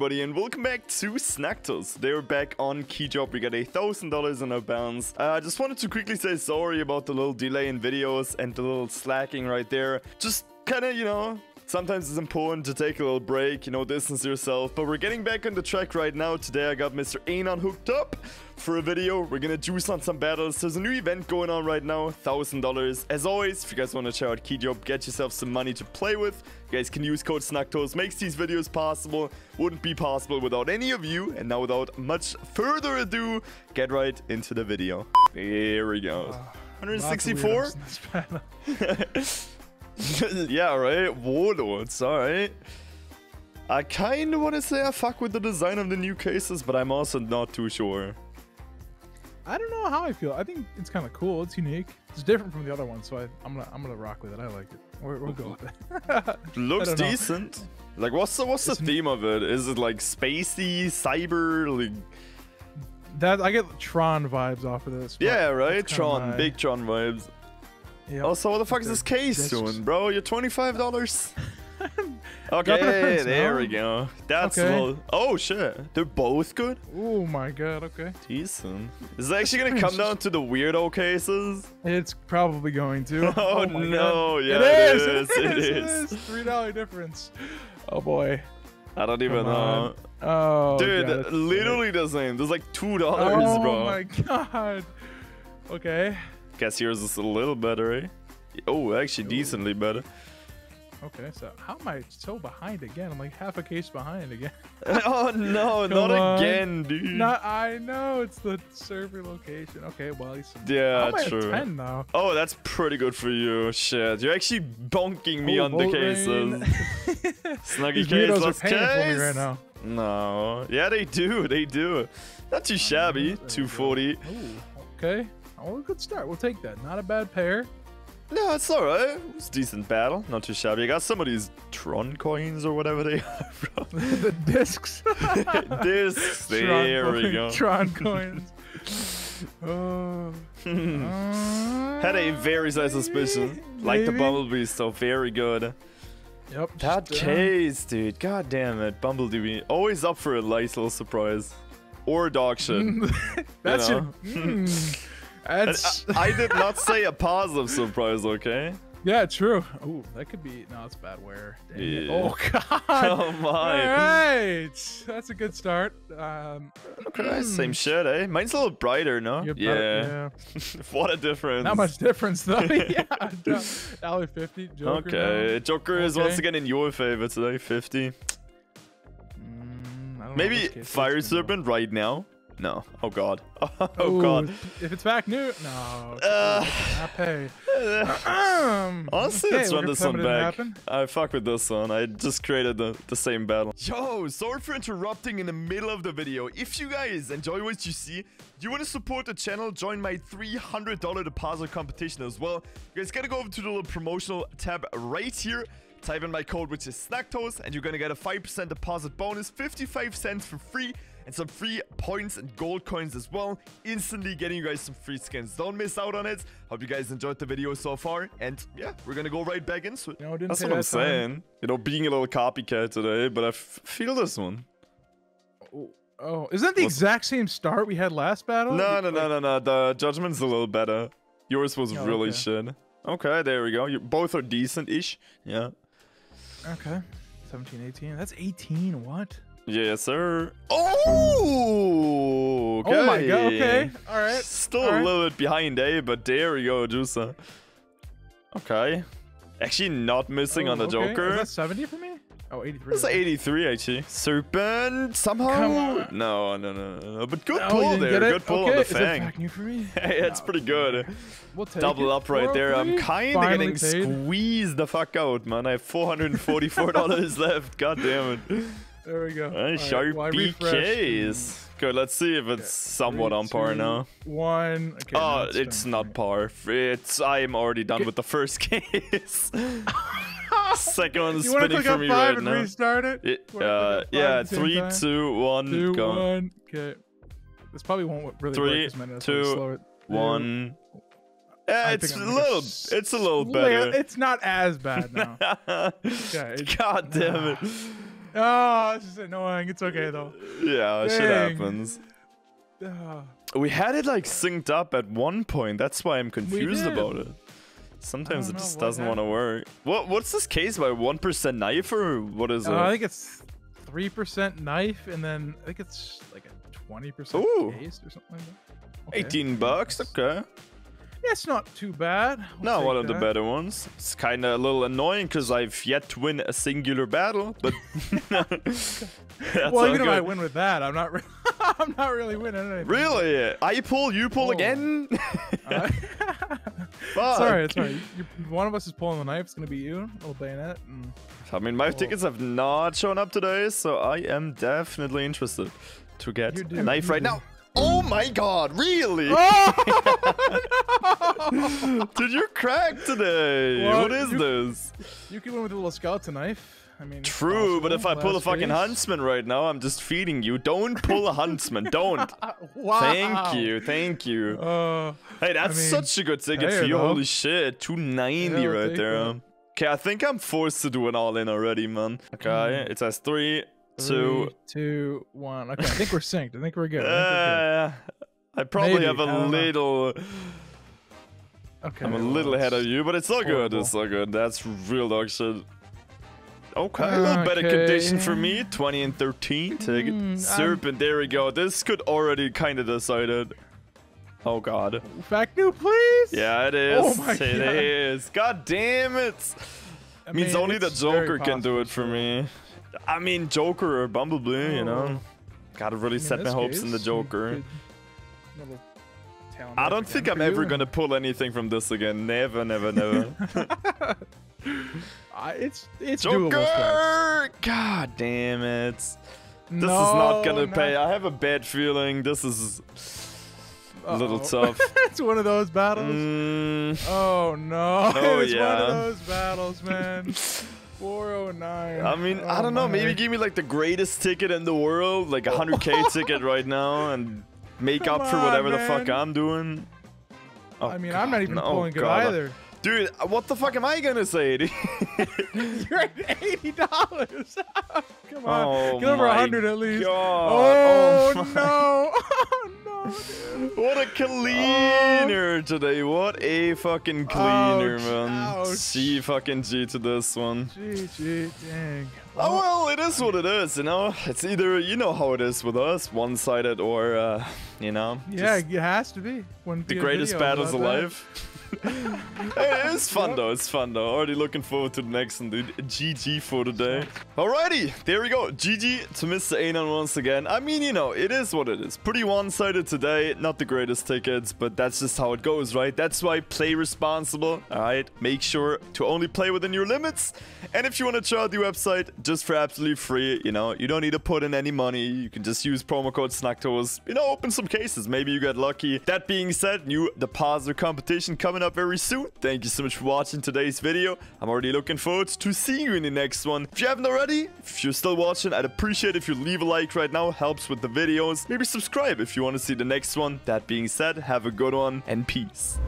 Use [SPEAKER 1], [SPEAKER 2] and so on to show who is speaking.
[SPEAKER 1] Everybody and welcome back to Snugtoes. They're back on Key Drop. We got a thousand dollars in our balance. Uh, I just wanted to quickly say sorry about the little delay in videos and the little slacking right there. Just kinda, you know, Sometimes it's important to take a little break, you know, distance yourself. But we're getting back on the track right now. Today I got Mr. Anon hooked up for a video. We're gonna juice on some battles. There's a new event going on right now, $1,000. As always, if you guys want to check out KeyDrop, get yourself some money to play with. You guys can use code SNUGTOES. Makes these videos possible. Wouldn't be possible without any of you. And now without much further ado, get right into the video. Here we go. 164? yeah, right? Warlords, alright. I kinda wanna say I fuck with the design of the new cases, but I'm also not too sure.
[SPEAKER 2] I don't know how I feel. I think it's kind of cool. It's unique. It's different from the other one, so I, am gonna I'm gonna rock with it. I like it. we will go with it.
[SPEAKER 1] Looks decent. Like, what's the what's the theme of it? Is it like spacey, cyber, like?
[SPEAKER 2] That I get Tron vibes off of this.
[SPEAKER 1] Yeah, right. Tron, my... big Tron vibes. Yep. Also, what the fuck is this case doing, bro? You're $25? okay, there we go. That's okay. Well, oh shit, they're both good.
[SPEAKER 2] Oh my god, okay.
[SPEAKER 1] Decent. Is it actually gonna come down to the weirdo cases?
[SPEAKER 2] It's probably going to.
[SPEAKER 1] Oh, oh no, god. yeah,
[SPEAKER 2] it, it is. is. It is. It is. Three dollar difference. Oh boy.
[SPEAKER 1] I don't even know.
[SPEAKER 2] Oh,
[SPEAKER 1] dude,
[SPEAKER 2] god,
[SPEAKER 1] literally the same. There's like two dollars,
[SPEAKER 2] oh,
[SPEAKER 1] bro.
[SPEAKER 2] Oh my god. Okay.
[SPEAKER 1] Guess yours is a little better, eh? Oh, actually Ooh. decently better.
[SPEAKER 2] Okay, so how am I so behind again? I'm like half a case behind again.
[SPEAKER 1] oh no, not on. again, dude.
[SPEAKER 2] Not I know it's the server location. Okay, well he's
[SPEAKER 1] yeah, true.
[SPEAKER 2] 10 now.
[SPEAKER 1] Oh, that's pretty good for you. Shit, you're actually bonking me on the cases. Snuggy case, let's case. For me right now. No, yeah, they do, they do. Not too shabby. 240. Ooh,
[SPEAKER 2] okay. Oh, good start. We'll take that. Not a bad pair.
[SPEAKER 1] No, it's alright. It was a decent battle. Not too shabby. I got some of these Tron coins or whatever they are, bro.
[SPEAKER 2] the discs.
[SPEAKER 1] discs. there we go.
[SPEAKER 2] Tron coins.
[SPEAKER 1] oh. Had a very high suspicion. Like the Bumblebee, so very good.
[SPEAKER 2] Yep.
[SPEAKER 1] That case, dude. God damn it. Bumblebee. Always up for a nice little surprise. Or dog shit.
[SPEAKER 2] That's you know? your... Mm.
[SPEAKER 1] That's... I, I did not say a positive surprise, okay?
[SPEAKER 2] Yeah, true. Oh, that could be. No, it's bad wear. Yeah. Oh God.
[SPEAKER 1] Oh my.
[SPEAKER 2] All right, that's a good start. Um,
[SPEAKER 1] okay, same shit, eh? Mine's a little brighter, no?
[SPEAKER 2] Yeah. yeah.
[SPEAKER 1] what a difference.
[SPEAKER 2] Not much difference though. yeah. Alley 50. Joker
[SPEAKER 1] okay. Joker okay. is once again in your favor today. 50. Mm, Maybe Fire Serpent right now. No. Oh god. Oh
[SPEAKER 2] Ooh,
[SPEAKER 1] god.
[SPEAKER 2] If it's back new, no. Uh, not pay.
[SPEAKER 1] Honestly, okay, let's run this one back. I fuck with this one. I just created the, the same battle. Yo, sorry for interrupting in the middle of the video. If you guys enjoy what you see, do you want to support the channel, join my $300 deposit competition as well. You guys gotta go over to the little promotional tab right here. Type in my code, which is SNUGTOES, and you're gonna get a 5% deposit bonus, 55 cents for free and some free points and gold coins as well. Instantly getting you guys some free skins. Don't miss out on it. Hope you guys enjoyed the video so far. And yeah, we're gonna go right back into it.
[SPEAKER 2] No,
[SPEAKER 1] That's what
[SPEAKER 2] that
[SPEAKER 1] I'm saying. You know, being a little copycat today, but I feel this one.
[SPEAKER 2] Oh, oh, isn't that the What's exact same start we had last battle?
[SPEAKER 1] No, no, no, no, no. The judgment's a little better. Yours was oh, really okay. shit. Okay, there we go. You both are decent-ish. Yeah.
[SPEAKER 2] Okay. 17, 18. That's 18. What?
[SPEAKER 1] Yes, sir. Oh!
[SPEAKER 2] God, okay. Alright.
[SPEAKER 1] Still
[SPEAKER 2] All
[SPEAKER 1] a little bit behind, eh? But there we go, Juicer. Okay. Actually not missing oh, on the
[SPEAKER 2] okay.
[SPEAKER 1] Joker.
[SPEAKER 2] Is that 70 for me? Oh, 83.
[SPEAKER 1] That's 83, actually. Serpent, somehow? No, no, no, no. But good no, pull there. Good pull
[SPEAKER 2] okay.
[SPEAKER 1] on the Fang.
[SPEAKER 2] Is new for me?
[SPEAKER 1] hey, it's no, pretty good.
[SPEAKER 2] We'll
[SPEAKER 1] Double up right there. I'm kind of getting paid. squeezed the fuck out, man. I have $444 left. God damn it.
[SPEAKER 2] There we go.
[SPEAKER 1] Uh, sharp right, BKs. Good, let's see if it's okay. somewhat Three, on par
[SPEAKER 2] two,
[SPEAKER 1] now.
[SPEAKER 2] One. Okay,
[SPEAKER 1] oh, it's, it's not par. It's I'm already done okay. with the first case. Second one's
[SPEAKER 2] you
[SPEAKER 1] spinning for me
[SPEAKER 2] right
[SPEAKER 1] and now.
[SPEAKER 2] Restart it.
[SPEAKER 1] it uh, yeah, three, time? two, one,
[SPEAKER 2] two,
[SPEAKER 1] go.
[SPEAKER 2] One. Okay. This probably won't really
[SPEAKER 1] three,
[SPEAKER 2] work as many.
[SPEAKER 1] Two, one. Yeah, it's a little, it's a little better.
[SPEAKER 2] It's not as bad now. okay,
[SPEAKER 1] God damn it.
[SPEAKER 2] Oh, this is annoying. It's okay though.
[SPEAKER 1] Yeah, shit happens.
[SPEAKER 2] Ah.
[SPEAKER 1] We had it like synced up at one point. That's why I'm confused about it. Sometimes it just doesn't want to work. What What's this case by? One percent knife or what is
[SPEAKER 2] Uh, I think it's three percent knife, and then I think it's like a twenty percent case or something like that. Okay,
[SPEAKER 1] 18 bucks. Okay.
[SPEAKER 2] It's not too bad. I'll
[SPEAKER 1] No, one of the better ones. It's kind of a little annoying because I've yet to win a singular battle, but
[SPEAKER 2] well, even if I win with that, I'm not. Re- I'm not really winning anything.
[SPEAKER 1] Really? I pull, you pull
[SPEAKER 2] Oh.
[SPEAKER 1] again?
[SPEAKER 2] Uh, sorry, alright. You, one of us is pulling the knife. It's gonna be you, little bayonet. And...
[SPEAKER 1] I mean, my
[SPEAKER 2] Oh.
[SPEAKER 1] tickets have not shown up today, so I am definitely interested to get a knife right now. Oh my god, really?
[SPEAKER 2] Oh,
[SPEAKER 1] Did you crack today?
[SPEAKER 2] Well,
[SPEAKER 1] what is
[SPEAKER 2] you-
[SPEAKER 1] this?
[SPEAKER 2] you can win with a little skeleton knife. I mean,
[SPEAKER 1] True, but if I pull a fucking huntsman right now, I'm just feeding you. Don't pull a huntsman. Don't.
[SPEAKER 2] Wow.
[SPEAKER 1] Thank you, thank you.
[SPEAKER 2] Uh,
[SPEAKER 1] Hey, that's
[SPEAKER 2] mean,
[SPEAKER 1] such a good ticket for you.
[SPEAKER 2] though.
[SPEAKER 1] Holy shit, 290
[SPEAKER 2] Yeah,
[SPEAKER 1] right there.
[SPEAKER 2] that.
[SPEAKER 1] Okay, I think I'm forced to do an all in already, man. Okay,
[SPEAKER 2] Mm.
[SPEAKER 1] it says three, two.
[SPEAKER 2] three, two, one. Okay, I think we're synced. I think we're good. I think we're
[SPEAKER 1] Uh, I probably
[SPEAKER 2] Maybe,
[SPEAKER 1] have a
[SPEAKER 2] don't know. Okay,
[SPEAKER 1] I'm a little ahead of you, but it's all good. It's all good. That's real dog shit. Okay, a little better condition for me. 20 and 13. Take it.
[SPEAKER 2] Mm, I'm-
[SPEAKER 1] there we go. This could already kind of decide it. Oh god.
[SPEAKER 2] Fact new, please.
[SPEAKER 1] Yeah, it is.
[SPEAKER 2] Oh my
[SPEAKER 1] It
[SPEAKER 2] God.
[SPEAKER 1] is. God damn it.
[SPEAKER 2] I
[SPEAKER 1] Means only the Joker can do it for me. I mean, Joker or Bumblebee, you know.
[SPEAKER 2] Oh.
[SPEAKER 1] Gotta really
[SPEAKER 2] I mean,
[SPEAKER 1] set my hopes in the
[SPEAKER 2] case,
[SPEAKER 1] Joker.
[SPEAKER 2] Could-
[SPEAKER 1] I don't think I'm ever
[SPEAKER 2] you.
[SPEAKER 1] gonna pull anything from this again. Never, never, never.
[SPEAKER 2] I- it's it's doable.
[SPEAKER 1] Joker! God damn it. This
[SPEAKER 2] no,
[SPEAKER 1] is not gonna
[SPEAKER 2] not-
[SPEAKER 1] pay. I have a bad feeling this is a little
[SPEAKER 2] Uh-oh.
[SPEAKER 1] tough.
[SPEAKER 2] it's one of those battles.
[SPEAKER 1] Mm,
[SPEAKER 2] Oh no!
[SPEAKER 1] Oh,
[SPEAKER 2] it's one of those battles, man. 409.
[SPEAKER 1] I mean, I
[SPEAKER 2] Oh,
[SPEAKER 1] don't know.
[SPEAKER 2] my.
[SPEAKER 1] Maybe give me like the greatest ticket in the world, like a 100k ticket right now, and make
[SPEAKER 2] Come
[SPEAKER 1] up for
[SPEAKER 2] on,
[SPEAKER 1] whatever the fuck. I'm doing. Oh,
[SPEAKER 2] I mean, I'm not even
[SPEAKER 1] God, no,
[SPEAKER 2] pulling oh, good
[SPEAKER 1] God.
[SPEAKER 2] either.
[SPEAKER 1] Dude, what the fuck am I gonna say?
[SPEAKER 2] You're at eighty dollars. Come on,
[SPEAKER 1] Oh
[SPEAKER 2] get over a hundred at least.
[SPEAKER 1] God.
[SPEAKER 2] Oh,
[SPEAKER 1] Oh
[SPEAKER 2] no! Oh.
[SPEAKER 1] What a cleaner today. What a fucking cleaner,
[SPEAKER 2] Ouch,
[SPEAKER 1] man.
[SPEAKER 2] ouch.
[SPEAKER 1] C fucking G to this one.
[SPEAKER 2] GG, dang.
[SPEAKER 1] Oh well, it is what it is, you know. It's either you know how it is with us, one-sided, or uh, you know,
[SPEAKER 2] Yeah, it has to be.
[SPEAKER 1] The greatest battles alive. Hey, it's fun
[SPEAKER 2] Yep.
[SPEAKER 1] though. It's fun though. Already looking forward to the next one, dude. GG for today. Alrighty, there we go. GG to Mr. Anon once again. I mean, you know, it is what it is. Pretty one-sided today. Not the greatest tickets, but that's just how it goes, right? That's why play responsible. All right, make sure to only play within your limits. And if you want to try out the website just for absolutely free, you know, you don't need to put in any money. You can just use promo code SNUGTOES. You know, open some cases. Maybe you get lucky. That being said, new depositor competition coming up very soon. Thank you so much for watching today's video. I'm already looking forward to seeing you in the next one. If you haven't already, if you're still watching, I'd appreciate if you leave a like right now. Helps with the videos. Maybe subscribe if you want to see the next one. That being said, have a good one and peace.